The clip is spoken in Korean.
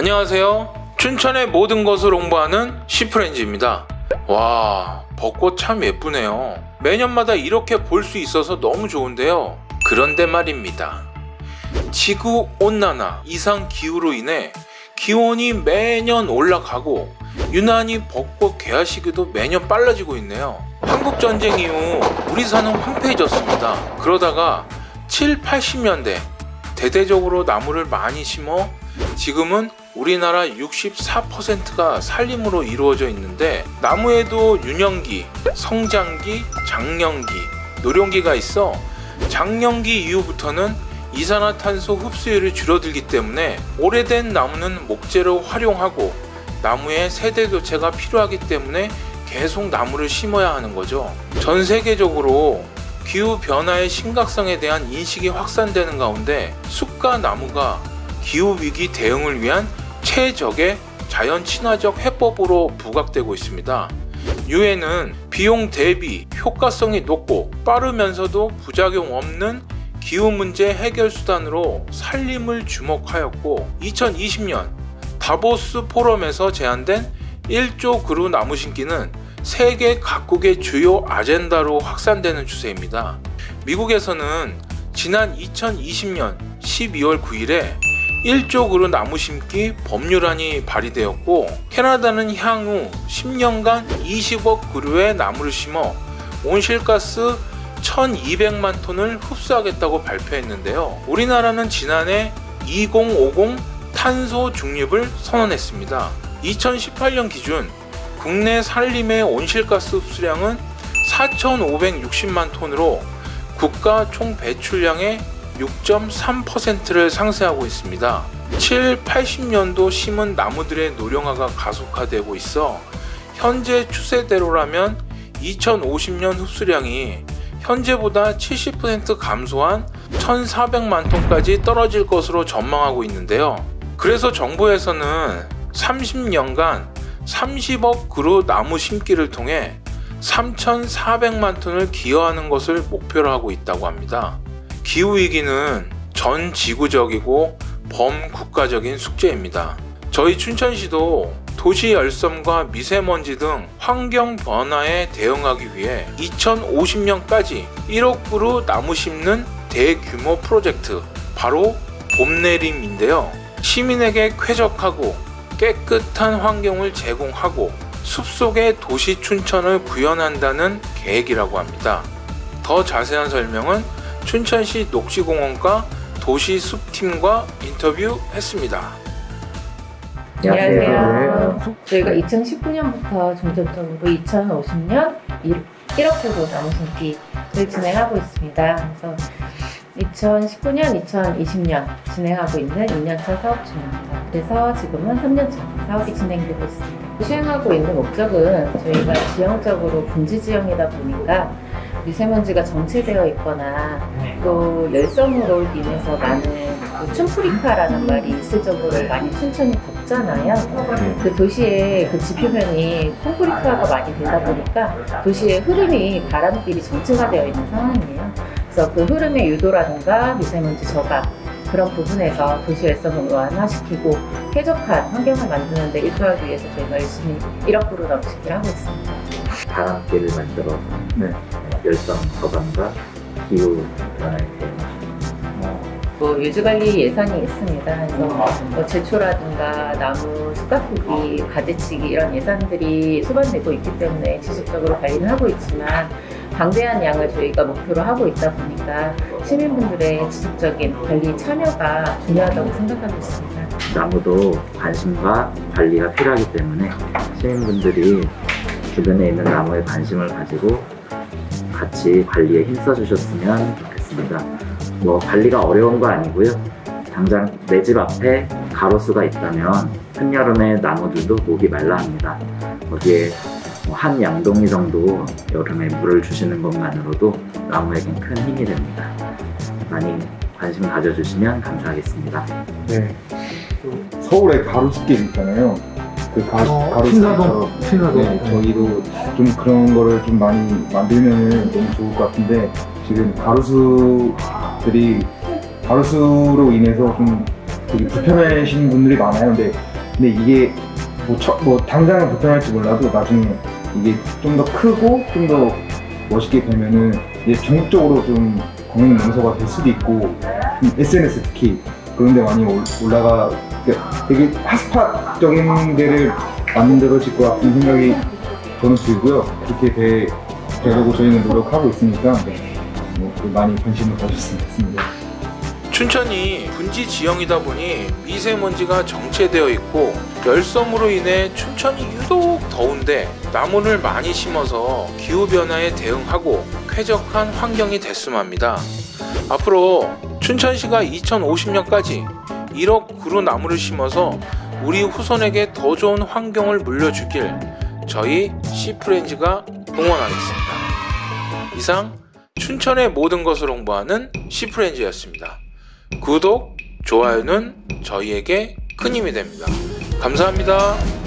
안녕하세요. 춘천의 모든 것을 홍보하는 시프렌즈입니다. 와, 벚꽃 참 예쁘네요. 매년마다 이렇게 볼 수 있어서 너무 좋은데요. 그런데 말입니다. 지구 온난화, 이상 기후로 인해 기온이 매년 올라가고 유난히 벚꽃 개화 시기도 매년 빨라지고 있네요. 한국 전쟁 이후 우리 산은 황폐해졌습니다. 그러다가 7, 80년대 대대적으로 나무를 많이 심어 지금은 우리나라 64%가 산림으로 이루어져 있는데 나무에도 유년기, 성장기, 장년기, 노령기가 있어 장년기 이후부터는 이산화탄소 흡수율이 줄어들기 때문에 오래된 나무는 목재로 활용하고 나무의 세대 교체가 필요하기 때문에 계속 나무를 심어야 하는 거죠. 전 세계적으로 기후 변화의 심각성에 대한 인식이 확산되는 가운데 숲과 나무가 기후 위기 대응을 위한 최적의 자연 친화적 해법으로 부각되고 있습니다. 유엔은 비용 대비 효과성이 높고 빠르면서도 부작용 없는 기후 문제 해결 수단으로 산림을 주목하였고 2020년 다보스 포럼에서 제안된 1조 그루 나무 심기는 세계 각국의 주요 아젠다로 확산되는 추세입니다. 미국에서는 지난 2020년 12월 9일에 1조 그루 나무 심기 법률안이 발의되었고 캐나다는 향후 10년간 20억 그루의 나무를 심어 온실가스 1200만 톤을 흡수하겠다고 발표했는데요. 우리나라는 지난해 2050 탄소 중립을 선언했습니다. 2018년 기준 국내 산림의 온실가스 흡수량은 4,560만 톤으로 국가 총 배출량의 6.3%를 상쇄하고 있습니다. 7, 80년도 심은 나무들의 노령화가 가속화되고 있어 현재 추세대로라면 2050년 흡수량이 현재보다 70% 감소한 1,400만 톤까지 떨어질 것으로 전망하고 있는데요. 그래서 정부에서는 30년간 30억 그루 나무 심기를 통해 3,400만 톤을 기여하는 것을 목표로 하고 있다고 합니다. 기후위기는 전 지구적이고 범국가적인 숙제입니다. 저희 춘천시도 도시 열섬과 미세먼지 등 환경 변화에 대응하기 위해 2050년까지 1억 그루 나무 심는 대규모 프로젝트 바로 봄내림인데요. 시민에게 쾌적하고 깨끗한 환경을 제공하고 숲속의 도시 춘천을 구현한다는 계획이라고 합니다. 더 자세한 설명은 춘천시 녹지공원과 도시숲팀과 인터뷰했습니다. 안녕하세요. 저희가 2019년부터 중점적으로 2050년 1억 그루 나무 심기를 진행하고 있습니다. 그래서 2019년, 2020년 진행하고 있는 2년차 사업 중입니다. 그래서 지금은 3년차 사업이 진행되고 있습니다. 시행하고 있는 목적은 저희가 지형적으로 분지 지형이다 보니까 미세먼지가 정체되어 있거나 또 열섬으로 인해서 나는 그 춘프리카라는 말이 있을 정도로 많이 춘천이 덥잖아요. 그 도시의 그 지표면이 콘크리트화가 많이 되다 보니까 도시의 흐름이 바람길이 정체가 되어 있는 상황이에요. 그래서 그 흐름의 유도라든가 미세먼지 저감 그런 부분에서 도시 열섬을 완화시키고 쾌적한 환경을 만드는 데 일조하기 위해서 저희가 열심히 1억 그루 넘치기를 하고 있습니다. 바람길을 만들어서 네. 열성 저감과 기후 변화에 대해 뭐 유지관리 예산이 있습니다. 그래서 뭐 제초라든가 나무 숲가꾸기, 가지치기 이런 예산들이 수반되고 있기 때문에 지속적으로 관리는 하고 있지만 방대한 양을 저희가 목표로 하고 있다 보니까 시민분들의 지속적인 관리 참여가 중요하다고 생각하고 있습니다. 나무도 관심과 관리가 필요하기 때문에 시민분들이 주변에 있는 나무에 관심을 가지고 같이 관리에 힘써 주셨으면 좋겠습니다. 뭐 관리가 어려운 거 아니고요. 당장 내 집 앞에 가로수가 있다면 한여름에 나무들도 목이 말라 합니다. 거기에 뭐한 양동이 정도 여름에 물을 주시는 것만으로도 나무에겐 큰 힘이 됩니다. 많이 관심 가져주시면 감사하겠습니다. 네. 또 서울에 가로수길 있잖아요. 그 가, 어, 가로수길. 신사동? 신사동. 네, 저희도 좀 그런 거를 좀 많이 만들면 너무 좋을 것 같은데 지금 가로수들이 가로수로 인해서 좀 되게 불편해하시는 분들이 많아요. 근데 근데 이게 뭐, 처- 뭐 당장은 불편할지 몰라도 나중에 이게 좀 더 크고 좀 더 멋있게 되면은 이제 전국적으로 좀 공연 명소가 될 수도 있고 좀 SNS 특히 그런 데 많이 올- 올라가 되게 핫스팟적인 데를 만들어질 것 같은 생각이 저는 들고요. 그렇게 돼, 되려고 저희는 노력하고 있으니까 네, 뭐, 많이 관심을 가졌으면 좋겠습니다. 춘천이 분지 지형이다 보니 미세먼지가 정체되어 있고 열섬으로 인해 춘천이 유독 더운데 나무를 많이 심어서 기후 변화에 대응하고 쾌적한 환경이 됐으면 합니다. 앞으로 춘천시가 2050년까지 1억 그루 나무를 심어서 우리 후손에게 더 좋은 환경을 물려주길 저희 시프렌즈가 응원하겠습니다. 이상 춘천의 모든 것을 홍보하는 시프렌즈였습니다. 구독, 좋아요는 저희에게 큰 힘이 됩니다. 감사합니다.